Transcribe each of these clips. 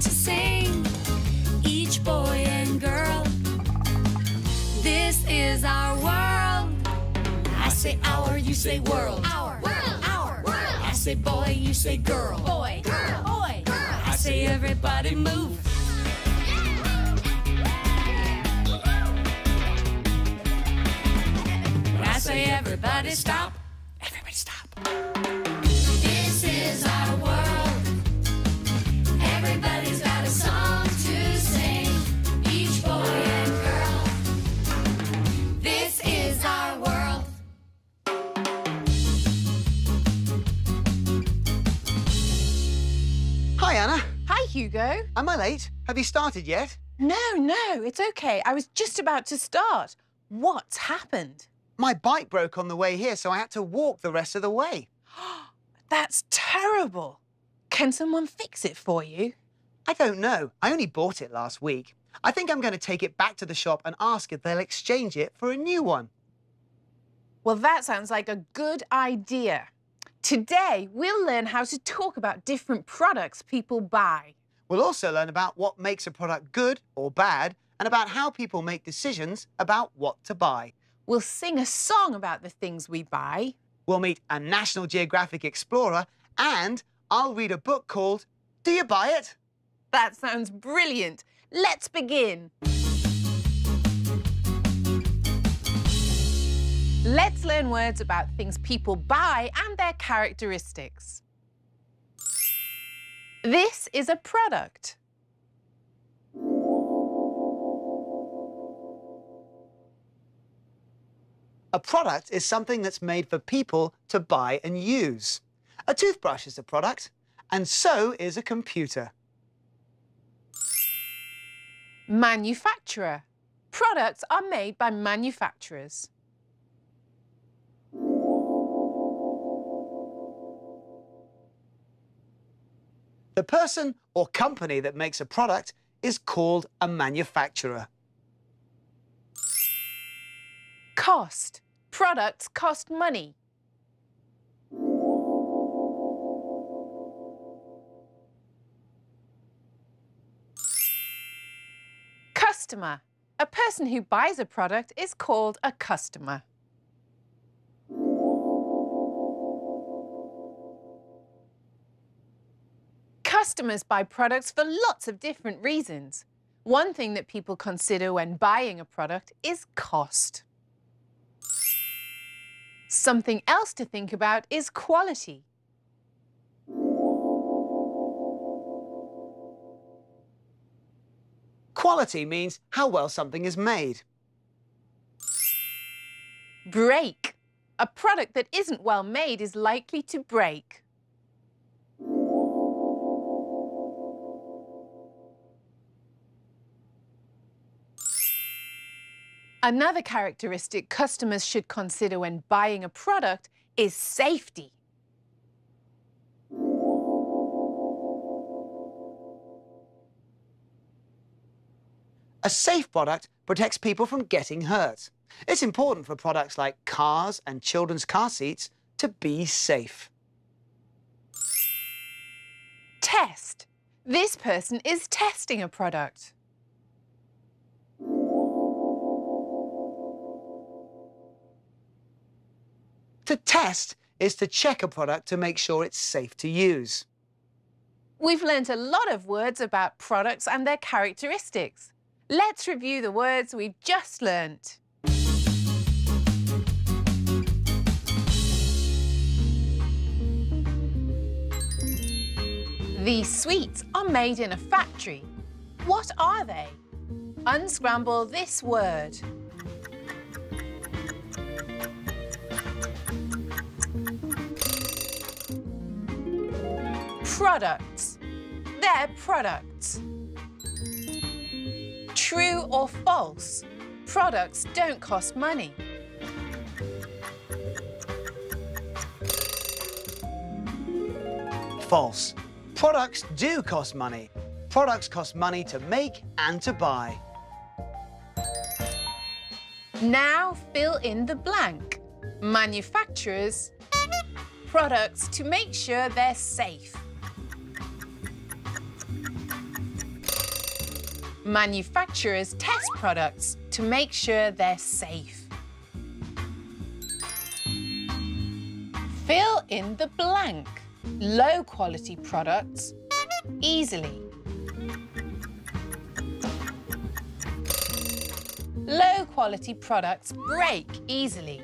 to sing, each boy and girl. This is our world. I say our, you say world. Our world. Our world. I say boy, you say girl. Boy. Girl. Boy. Girl. I say everybody move. I say everybody stop, Hugo. Am I late? Have you started yet? No, no, it's okay. I was just about to start. What's happened? My bike broke on the way here, so I had to walk the rest of the way. That's terrible. Can someone fix it for you? I don't know. I only bought it last week. I think I'm going to take it back to the shop and ask if they'll exchange it for a new one. Well, that sounds like a good idea. Today, we'll learn how to talk about different products people buy. We'll also learn about what makes a product good or bad and about how people make decisions about what to buy. We'll sing a song about the things we buy. We'll meet a National Geographic explorer and I'll read a book called Do You Buy It? That sounds brilliant. Let's begin. Let's learn words about things people buy and their characteristics. This is a product. A product is something that's made for people to buy and use. A toothbrush is a product, and so is a computer. Manufacturer. Products are made by manufacturers. The person or company that makes a product is called a manufacturer. Cost. Products cost money. Customer. A person who buys a product is called a customer. Customers buy products for lots of different reasons. One thing that people consider when buying a product is cost. Something else to think about is quality. Quality means how well something is made. Break. A product that isn't well made is likely to break. Another characteristic customers should consider when buying a product is safety. A safe product protects people from getting hurt. It's important for products like cars and children's car seats to be safe. Test. This person is testing a product. To test is to check a product to make sure it's safe to use. We've learnt a lot of words about products and their characteristics. Let's review the words we've just learnt. These sweets are made in a factory. What are they? Unscramble this word. Products. They're products. True or false? Products don't cost money. False. Products do cost money. Products cost money to make and to buy. Now fill in the blank. Manufacturers. Products to make sure they're safe. Manufacturers test products to make sure they're safe. Fill in the blank. Low quality products easily. Low quality products break easily.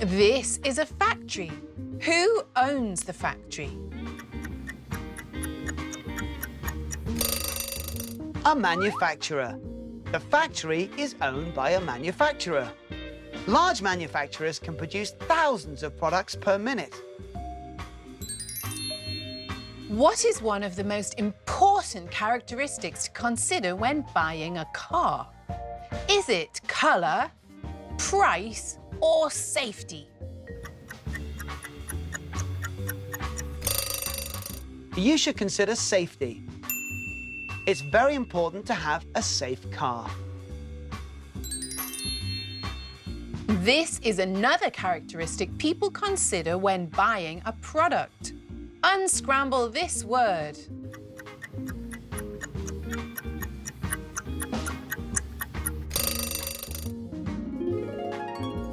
This is a factory. Who owns the factory? A manufacturer. The factory is owned by a manufacturer. Large manufacturers can produce thousands of products per minute. What is one of the most important characteristics to consider when buying a car? Is it colour, price or safety? You should consider safety. It's very important to have a safe car. This is another characteristic people consider when buying a product. Unscramble this word.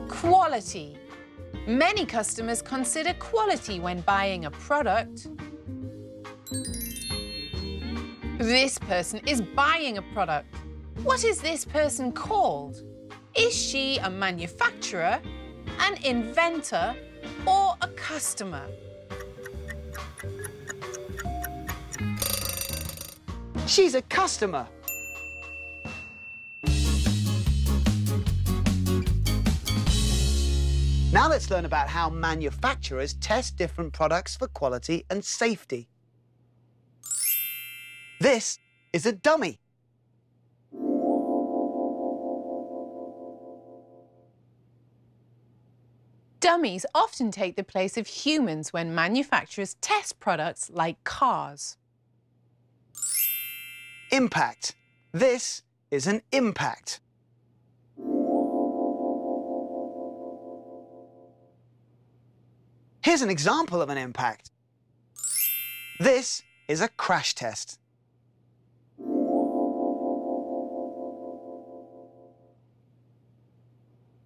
Quality. Many customers consider quality when buying a product. This person is buying a product. What is this person called? Is she a manufacturer, an inventor, or a customer? She's a customer. Now let's learn about how manufacturers test different products for quality and safety. This is a dummy. Dummies often take the place of humans when manufacturers test products like cars. Impact. This is an impact. Here's an example of an impact. This is a crash test.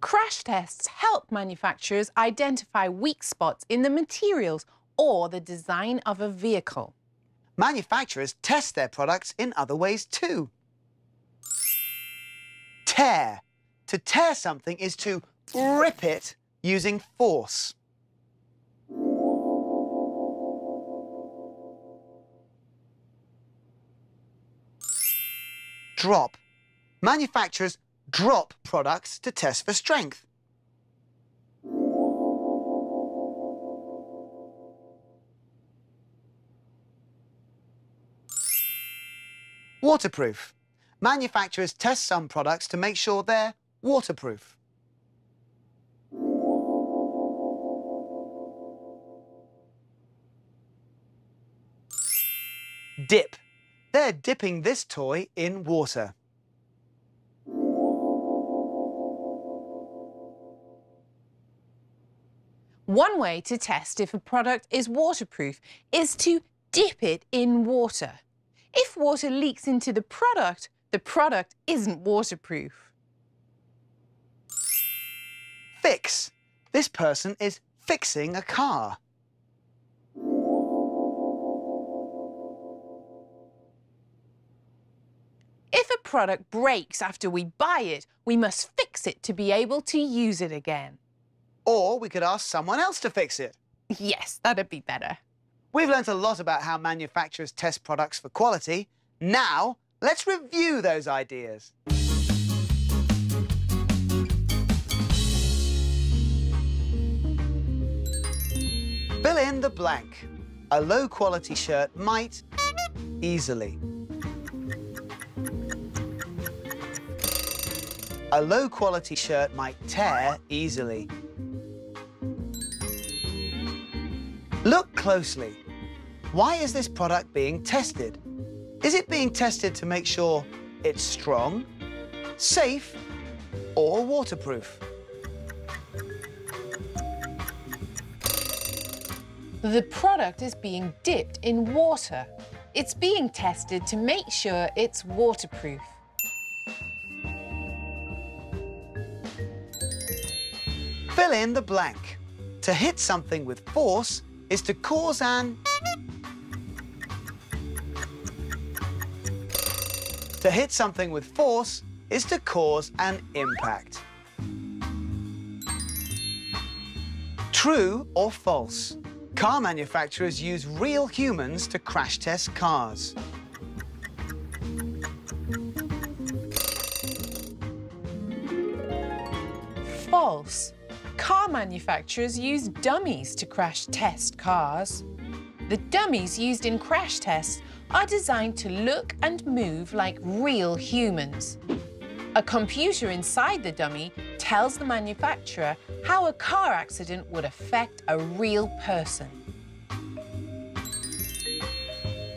Crash tests help manufacturers identify weak spots in the materials or the design of a vehicle. Manufacturers test their products in other ways too. Tear. To tear something is to rip it using force. Drop. Manufacturers drop products to test for strength. Waterproof. Manufacturers test some products to make sure they're waterproof. Dip. They're dipping this toy in water. One way to test if a product is waterproof is to dip it in water. If water leaks into the product, the product isn't waterproof. Fix. This person is fixing a car. If a product breaks after we buy it, we must fix it to be able to use it again. Or we could ask someone else to fix it. Yes, that'd be better. We've learnt a lot about how manufacturers test products for quality. Now, let's review those ideas. Fill in the blank. A low-quality shirt might easily. A low-quality shirt might tear easily. Look closely. Why is this product being tested? Is it being tested to make sure it's strong, safe, or waterproof? The product is being dipped in water. it's being tested to make sure it's waterproof. Fill in the blank. To hit something with force is to cause an... To hit something with force is to cause an impact. True or false? Car manufacturers use real humans to crash test cars. False. Car manufacturers use dummies to crash test cars. The dummies used in crash tests are designed to look and move like real humans. A computer inside the dummy tells the manufacturer how a car accident would affect a real person.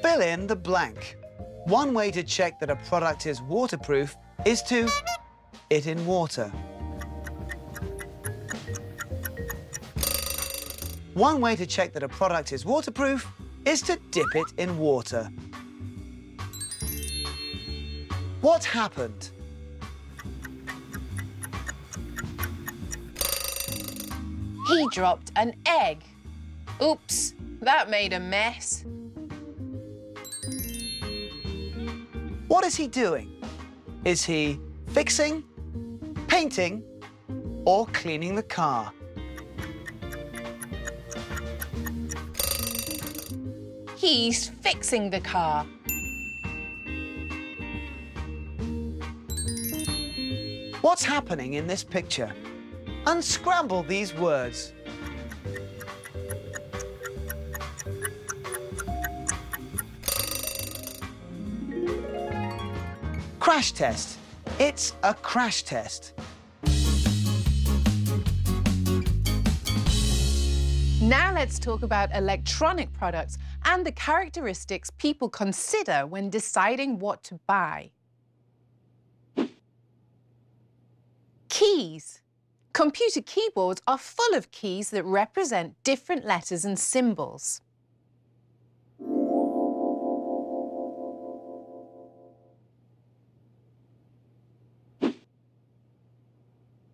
Fill in the blank. One way to check that a product is waterproof is to it in water. One way to check that a product is waterproof is to dip it in water. What happened? He dropped an egg. Oops, that made a mess. What is he doing? Is he fixing, painting, or cleaning the car? He's fixing the car. What's happening in this picture? Unscramble these words. Crash test. It's a crash test. Now let's talk about electronic products and the characteristics people consider when deciding what to buy. Keys. Computer keyboards are full of keys that represent different letters and symbols.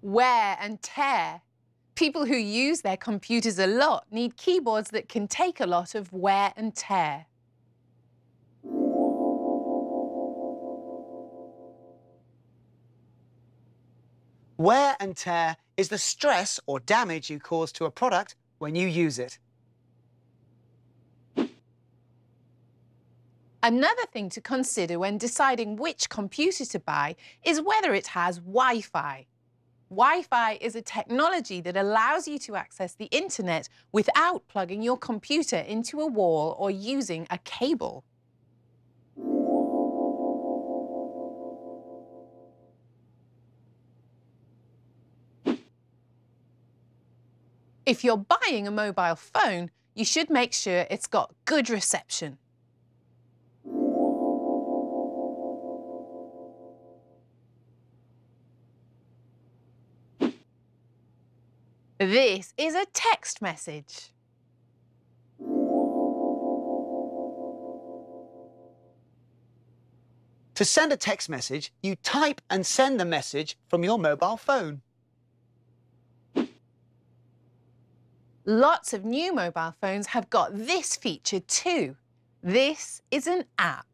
Wear and tear. People who use their computers a lot need keyboards that can take a lot of wear and tear. Wear and tear is the stress or damage you cause to a product when you use it. Another thing to consider when deciding which computer to buy is whether it has Wi-Fi. Wi-Fi is a technology that allows you to access the internet without plugging your computer into a wall or using a cable. If you're buying a mobile phone, you should make sure it's got good reception. This is a text message. To send a text message, you type and send the message from your mobile phone. Lots of new mobile phones have got this feature too. This is an app.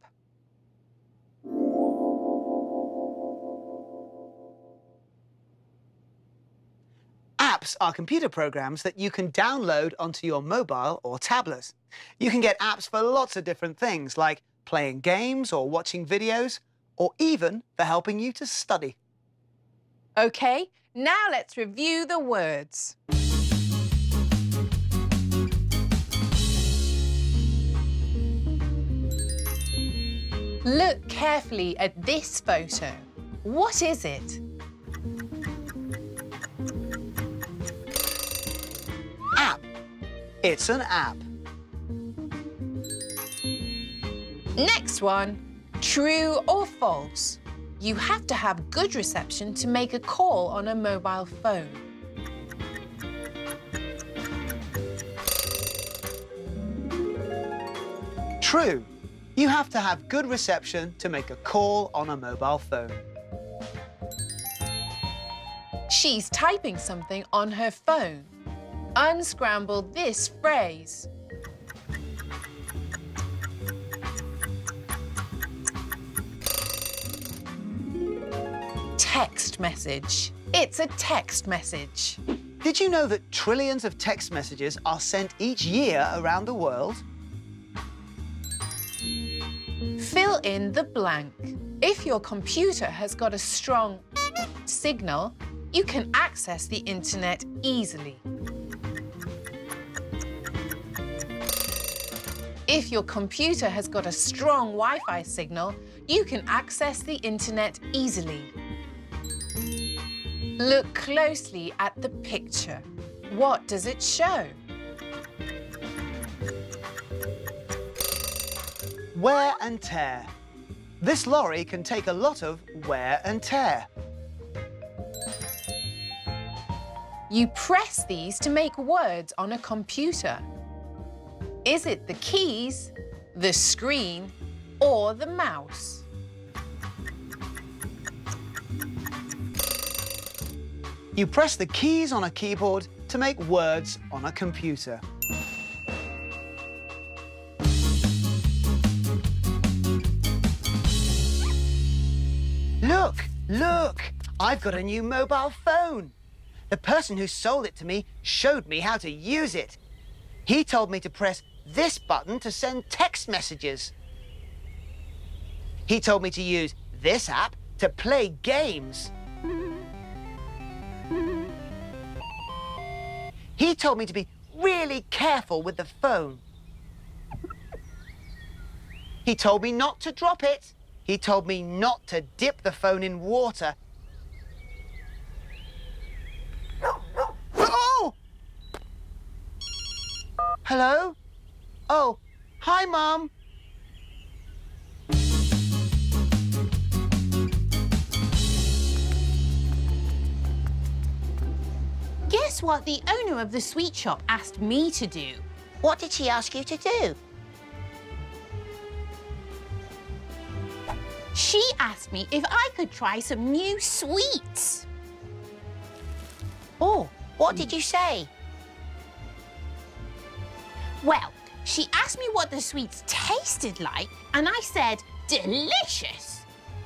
Apps are computer programs that you can download onto your mobile or tablet. You can get apps for lots of different things, like playing games or watching videos, or even for helping you to study. OK, now let's review the words. Look carefully at this photo. What is it? It's an app. Next one, true or false? You have to have good reception to make a call on a mobile phone. True. You have to have good reception to make a call on a mobile phone. She's typing something on her phone. Unscramble this phrase. Text message. It's a text message. Did you know that trillions of text messages are sent each year around the world? Fill in the blank. If your computer has got a strong signal, you can access the internet easily. If your computer has got a strong Wi-Fi signal, you can access the internet easily. Look closely at the picture. What does it show? Wear and tear. This lorry can take a lot of wear and tear. You press these to make words on a computer. Is it the keys, the screen, or the mouse? You press the keys on a keyboard to make words on a computer. Look, look, I've got a new mobile phone. The person who sold it to me showed me how to use it. He told me to press this button to send text messages. He told me to use this app to play games. He told me to be really careful with the phone. He told me not to drop it. He told me not to dip the phone in water. Oh! Hello? Oh, hi, Mom. Guess what the owner of the sweet shop asked me to do? What did she ask you to do? She asked me if I could try some new sweets. Oh, what did you say? Well, she asked me what the sweets tasted like, and I said, delicious.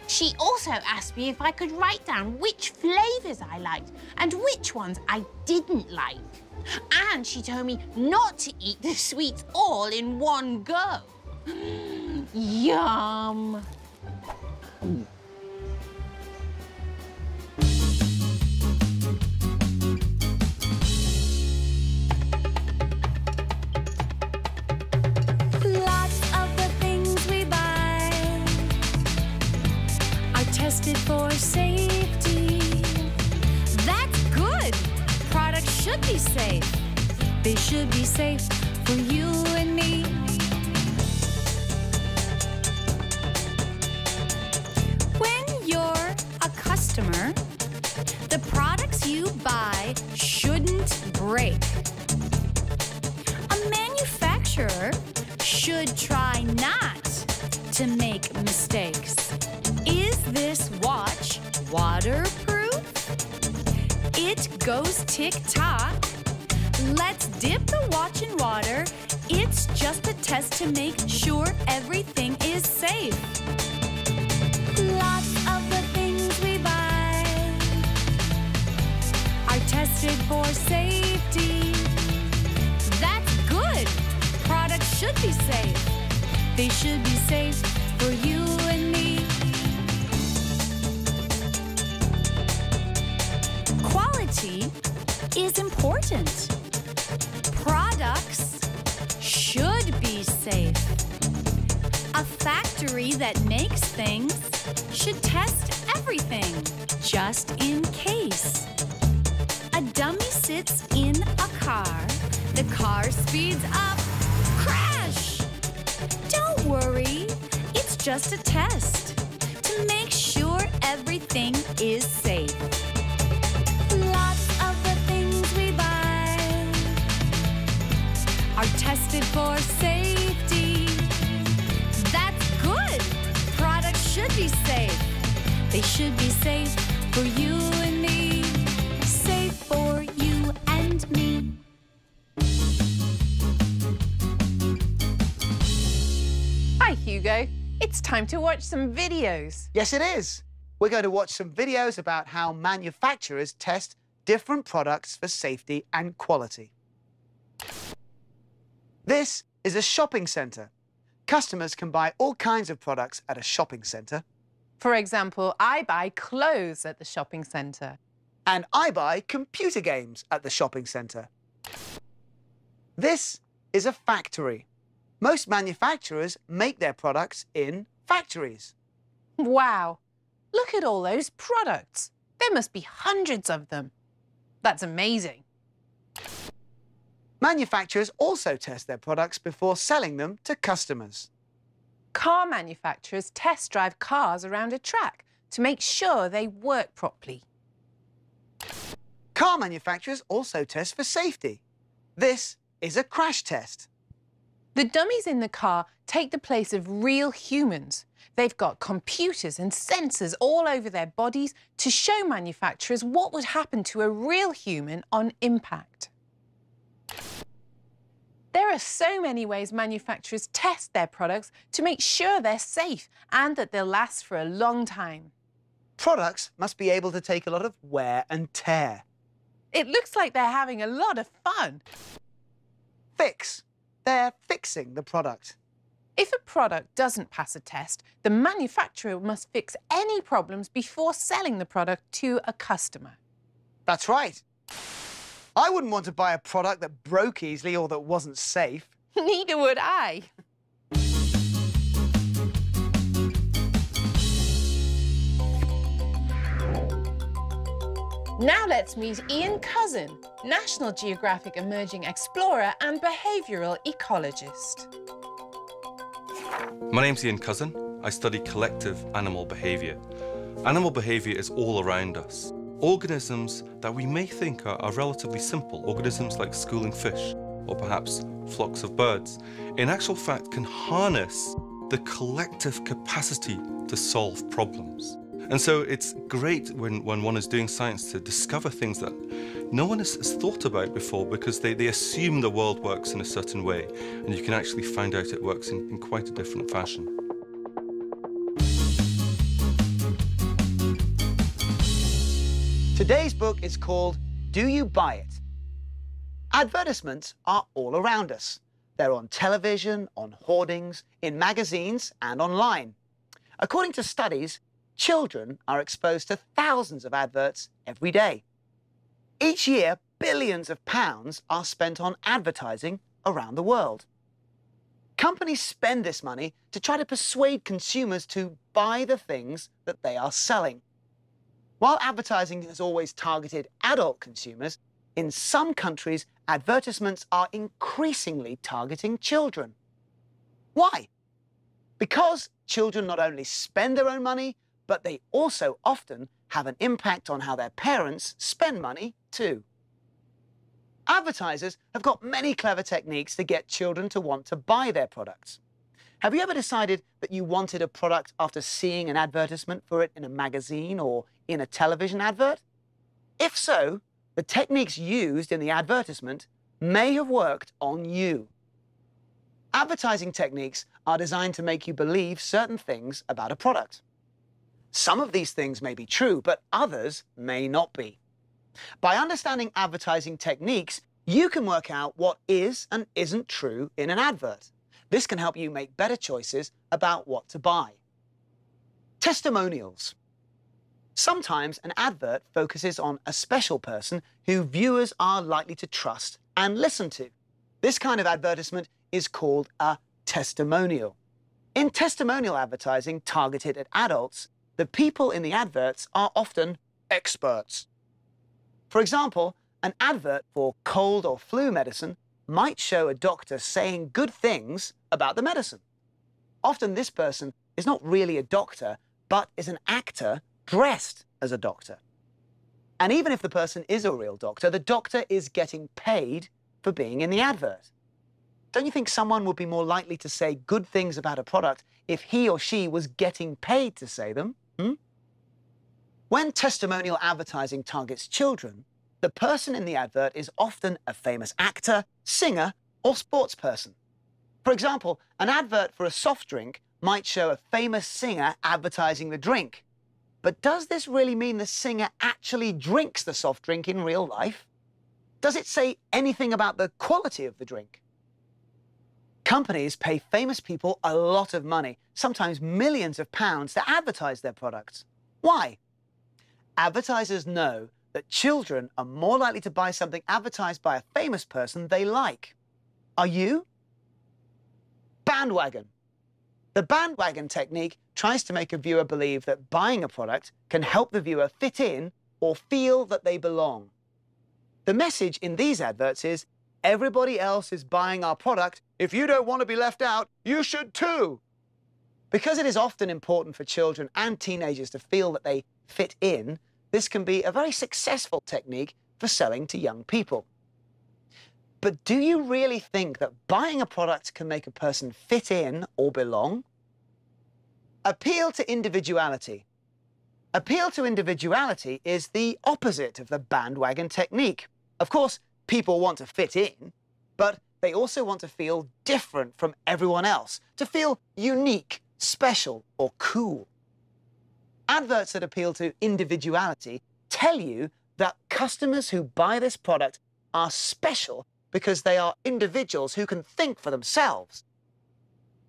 She also asked me if I could write down which flavours I liked and which ones I didn't like. And she told me not to eat the sweets all in one go. Yum. Safety. That's good. Products should be safe. They should be safe for you and me. When you're a customer, the products you buy shouldn't break. A manufacturer should try not to make It goes tick tock. Let's dip the watch in water. It's just a test to make sure everything is safe. Lots of the things we buy are tested for safety. That's good. Products should be safe. They should be safe for you and me. Important. Products should be safe. A factory that makes things should test everything just in case. A dummy sits in a car. The car speeds up. Crash! Don't worry, it's just a test to make sure everything is safe. for safety. That's good. Products should be safe. They should be safe for you and me. Safe for you and me. Hi, Hugo. It's time to watch some videos. Yes, it is. We're going to watch some videos about how manufacturers test different products for safety and quality. This is a shopping centre. Customers can buy all kinds of products at a shopping centre. For example, I buy clothes at the shopping centre. And I buy computer games at the shopping centre. This is a factory. Most manufacturers make their products in factories. Wow, look at all those products. There must be hundreds of them. That's amazing. Manufacturers also test their products before selling them to customers. Car manufacturers test drive cars around a track to make sure they work properly. Car manufacturers also test for safety. This is a crash test. The dummies in the car take the place of real humans. They've got computers and sensors all over their bodies to show manufacturers what would happen to a real human on impact. There are so many ways manufacturers test their products to make sure they're safe and that they'll last for a long time. Products must be able to take a lot of wear and tear. It looks like they're having a lot of fun. Fix. They're fixing the product. If a product doesn't pass a test, the manufacturer must fix any problems before selling the product to a customer. That's right. I wouldn't want to buy a product that broke easily or that wasn't safe. Neither would I. Now let's meet Iain Couzin, National Geographic Emerging Explorer and Behavioural Ecologist. My name's Iain Couzin. I study collective animal behaviour. Animal behaviour is all around us. Organisms that we may think are, are relatively simple, organisms like schooling fish or perhaps flocks of birds, in actual fact can harness the collective capacity to solve problems. And so it's great when, when one is doing science to discover things that no one has, thought about before because they, they assume the world works in a certain way, and you can actually find out it works in, in quite a different fashion. Today's book is called Do You Buy It? Advertisements are all around us. They're on television, on hoardings, in magazines, and online. According to studies, children are exposed to thousands of adverts every day. Each year, billions of pounds are spent on advertising around the world. Companies spend this money to try to persuade consumers to buy the things that they are selling. While advertising has always targeted adult consumers, in some countries, advertisements are increasingly targeting children. Why? Because children not only spend their own money, but they also often have an impact on how their parents spend money too. Advertisers have got many clever techniques to get children to want to buy their products. Have you ever decided that you wanted a product after seeing an advertisement for it in a magazine or in a television advert? If so, the techniques used in the advertisement may have worked on you. Advertising techniques are designed to make you believe certain things about a product. Some of these things may be true, but others may not be. By understanding advertising techniques, you can work out what is and isn't true in an advert. This can help you make better choices about what to buy. Testimonials. Sometimes an advert focuses on a special person who viewers are likely to trust and listen to. This kind of advertisement is called a testimonial. In testimonial advertising targeted at adults, the people in the adverts are often experts. For example, an advert for cold or flu medicine might show a doctor saying good things about the medicine. Often this person is not really a doctor, but is an actor dressed as a doctor. And even if the person is a real doctor, the doctor is getting paid for being in the advert. Don't you think someone would be more likely to say good things about a product if he or she was getting paid to say them? Hmm? When testimonial advertising targets children, the person in the advert is often a famous actor, singer, or sports person. For example, an advert for a soft drink might show a famous singer advertising the drink. But does this really mean the singer actually drinks the soft drink in real life? Does it say anything about the quality of the drink? Companies pay famous people a lot of money, sometimes millions of pounds, to advertise their products. Why? Advertisers know that children are more likely to buy something advertised by a famous person they like. Are you? Bandwagon. The bandwagon technique tries to make a viewer believe that buying a product can help the viewer fit in or feel that they belong. The message in these adverts is everybody else is buying our product. If you don't want to be left out, you should too. Because it is often important for children and teenagers to feel that they fit in, this can be a very successful technique for selling to young people. But do you really think that buying a product can make a person fit in or belong? Appeal to individuality. Appeal to individuality is the opposite of the bandwagon technique. Of course, people want to fit in, but they also want to feel different from everyone else, to feel unique, special, or cool. Adverts that appeal to individuality tell you that customers who buy this product are special because they are individuals who can think for themselves.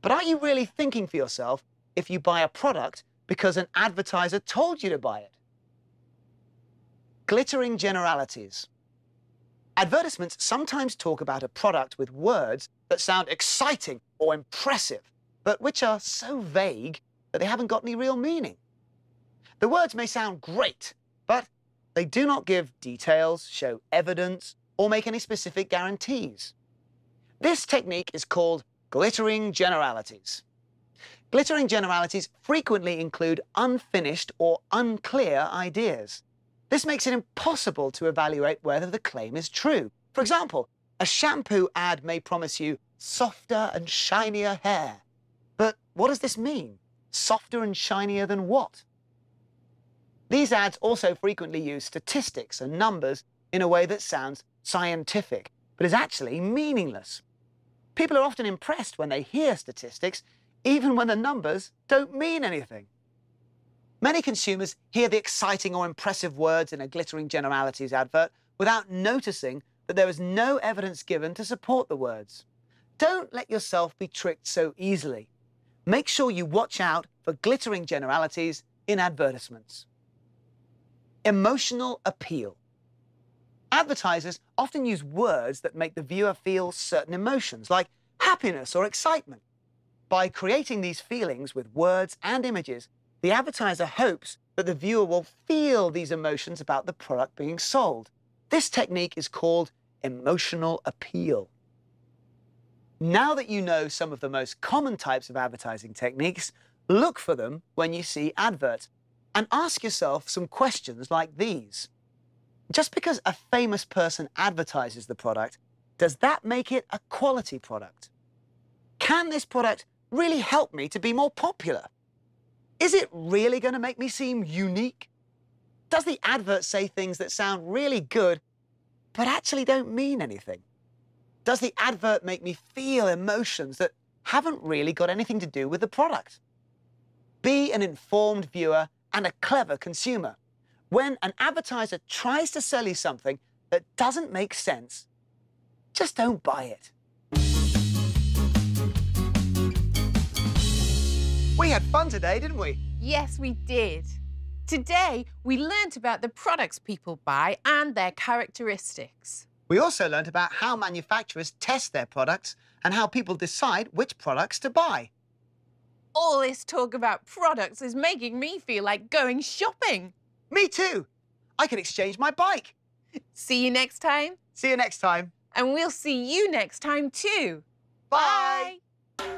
But are you really thinking for yourself if you buy a product because an advertiser told you to buy it? Glittering generalities. Advertisements sometimes talk about a product with words that sound exciting or impressive, but which are so vague that they haven't got any real meaning. The words may sound great, but they do not give details, show evidence, or make any specific guarantees. This technique is called glittering generalities. Glittering generalities frequently include unfinished or unclear ideas. This makes it impossible to evaluate whether the claim is true. For example, a shampoo ad may promise you softer and shinier hair. But what does this mean? Softer and shinier than what? These ads also frequently use statistics and numbers in a way that sounds scientific, but is actually meaningless. People are often impressed when they hear statistics, even when the numbers don't mean anything. Many consumers hear the exciting or impressive words in a glittering generalities advert without noticing that there is no evidence given to support the words. Don't let yourself be tricked so easily. Make sure you watch out for glittering generalities in advertisements. Emotional appeal. Advertisers often use words that make the viewer feel certain emotions, like happiness or excitement. By creating these feelings with words and images, the advertiser hopes that the viewer will feel these emotions about the product being sold. This technique is called emotional appeal. Now that you know some of the most common types of advertising techniques, look for them when you see adverts and ask yourself some questions like these. Just because a famous person advertises the product, does that make it a quality product? Can this product really help me to be more popular? Is it really going to make me seem unique? Does the advert say things that sound really good, but actually don't mean anything? Does the advert make me feel emotions that haven't really got anything to do with the product? Be an informed viewer and a clever consumer. When an advertiser tries to sell you something that doesn't make sense, just don't buy it. We had fun today, didn't we? Yes, we did. Today, we learnt about the products people buy and their characteristics. We also learnt about how manufacturers test their products and how people decide which products to buy. All this talk about products is making me feel like going shopping. Me too. I can exchange my bike. See you next time. See you next time. And we'll see you next time too. Bye. Bye.